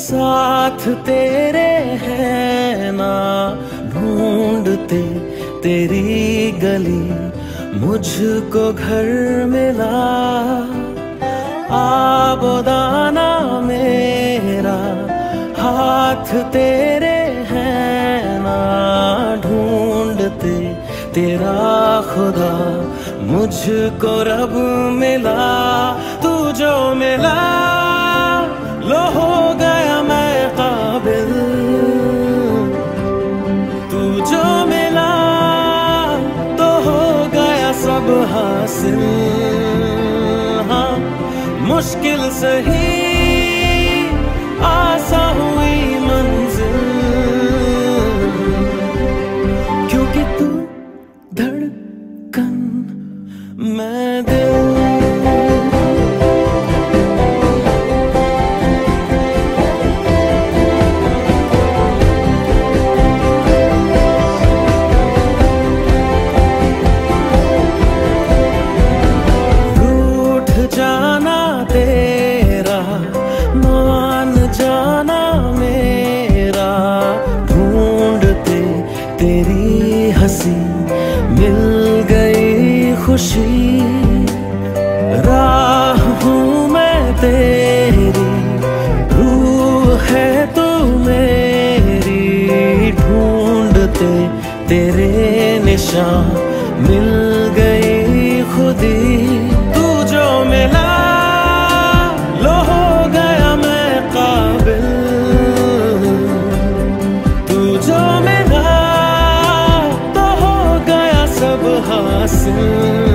साथ तेरे है ना, ढूंढते तेरी गली, मुझको घर मिला। आबोदाना मेरा, हाथ तेरे है ना, ढूंढते तेरा खुदा, मुझको रब मिला। तू जो मिला सब हासिल। हाँ मुश्किल सही ढूंढते तेरे निशान मिल गई खुदी। तू जो मिला, लो हो गया मैं काबिल। तू जो मिला तो हो गया सब हासिल।